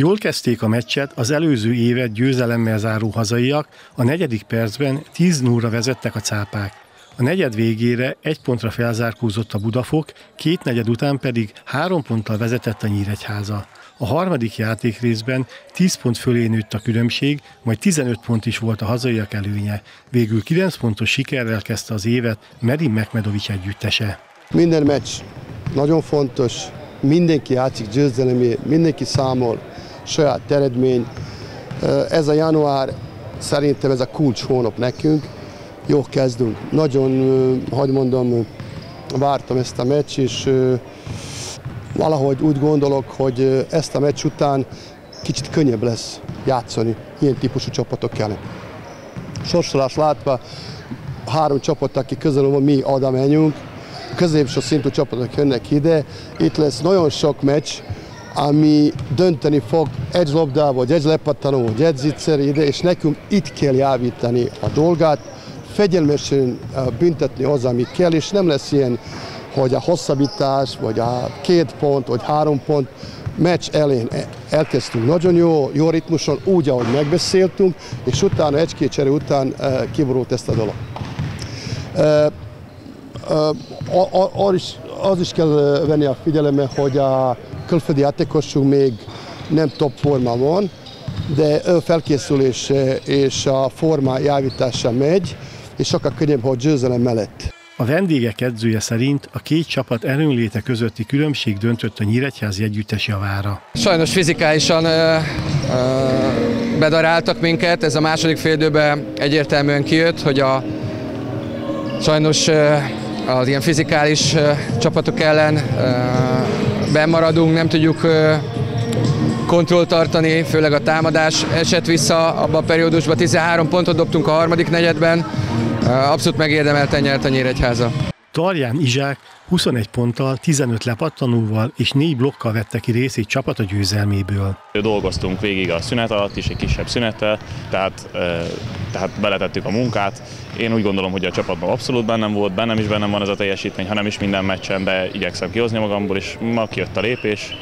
Jól kezdték a meccset az előző évet győzelemmel záró hazaiak, a negyedik percben 10 0 vezettek a cápák. A negyed végére egy pontra felzárkózott a Budafok, két negyed után pedig három ponttal vezetett a Nyíregyháza. A harmadik játék részben 10 pont fölé nőtt a különbség, majd 15 pont is volt a hazaiak előnye. Végül 9 pontos sikerrel kezdte az évet Merin Mekmedovics együttese. Minden meccs nagyon fontos, mindenki játszik győzelemé, mindenki számol, saját eredmény. Ez a január szerintem ez a kulcs hónap nekünk. Jó kezdünk. Nagyon, hogy mondom, vártam ezt a meccs, és valahogy úgy gondolok, hogy ezt a meccs után kicsit könnyebb lesz játszani ilyen típusú csapatok ellen. Sorsolás látva, három csapat, aki közel van, mi oda menjünk, középső szintű csapatok jönnek ide, itt lesz nagyon sok meccs, ami dönteni fog egy labdával, vagy egy lepattanó, vagy egy zicser ide, és nekünk itt kell javítani a dolgát, fegyelmesen büntetni az, amit kell, és nem lesz ilyen, hogy a hosszabbítás, vagy a két pont, vagy három pont, meccs elén elkezdtünk nagyon jó, jó ritmuson, úgy, ahogy megbeszéltünk, és utána egy-két csere után kiborult ezt a dolog. Az is, az is kell venni a figyelembe, hogy a külföldi játékosunk még nem top forma van, de ő felkészülés és a forma javítása megy, és sokkal könnyebb, hogy győzelem mellett. A vendégek edzője szerint a két csapat erőnléte közötti különbség döntött a Nyíregyházi együttes javára. Sajnos fizikálisan ö, ö, bedaráltak minket, ez a második félidőben egyértelműen kijött, hogy a sajnos ö, az ilyen fizikális ö, csapatok ellen ö, bemaradunk, nem tudjuk kontroll tartani, főleg a támadás esett vissza abban a periódusban. 13 pontot dobtunk a harmadik negyedben, abszolút megérdemelten nyert a Nyíregyháza. Tarján Izsák 21 ponttal, 15 lepattanóval és 4 blokkal vette ki részét csapata győzelméből. Dolgoztunk végig a szünet alatt is, egy kisebb szünettel, tehát, tehát beletettük a munkát. Én úgy gondolom, hogy a csapatban abszolút bennem volt, bennem is bennem van ez a teljesítmény, ha nem is minden meccsen, de igyekszem kihozni magamból, és ma kijött a lépés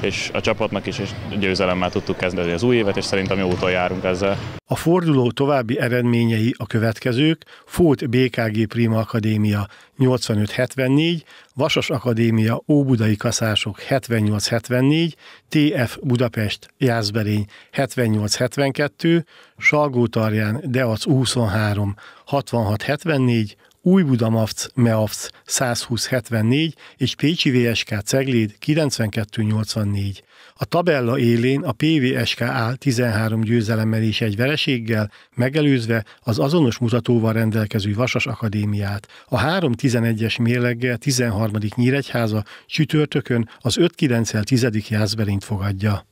és a csapatnak is és győzelemmel tudtuk kezdeni az új évet, és szerintem jó úton járunk ezzel. A forduló további eredményei a következők, Fót BKG Prima Akadémia 85-74, Vasas Akadémia Óbudai Kaszások 78-74, TF Budapest Jászberény 78-72, Salgótarján Deac 23 66-74, új Budamafc Meafc 120-74 és Pécsi VSK Cegléd 92-84. A tabella élén a PVSK áll 13 győzelemmel és egy vereséggel, megelőzve az azonos mutatóval rendelkező Vasas Akadémiát. A 3-11-es mérleggel 13. Nyíregyháza csütörtökön az 5-9-el 10. Jászberényt fogadja.